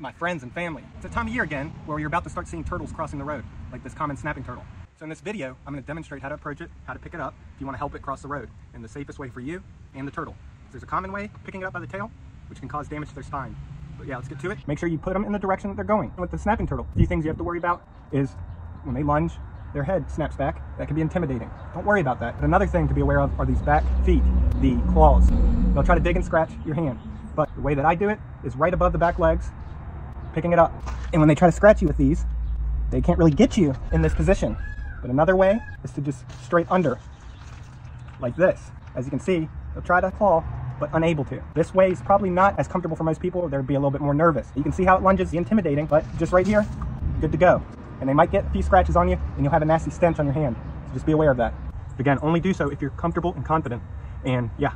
my friends and family. It's a time of year again where you're about to start seeing turtles crossing the road, like this common snapping turtle. So in this video, I'm gonna demonstrate how to approach it, how to pick it up, if you wanna help it cross the road, in the safest way for you and the turtle. There's a common way, picking it up by the tail, which can cause damage to their spine. But yeah, let's get to it. Make sure you put them in the direction that they're going. With the snapping turtle, a few things you have to worry about is when they lunge, their head snaps back. That can be intimidating. Don't worry about that. But another thing to be aware of are these back feet, the claws. They'll try to dig and scratch your hand. But the way that I do it is right above the back legs, picking it up. And when they try to scratch you with these, they can't really get you in this position. But another way is to just straight under, like this. As you can see, they'll try to claw, but unable to. This way is probably not as comfortable for most people. They'd be a little bit more nervous. You can see how it lunges, intimidating, but just right here, good to go. And they might get a few scratches on you, and you'll have a nasty stench on your hand. So just be aware of that. Again, only do so if you're comfortable and confident. And yeah,